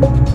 うん。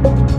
Thank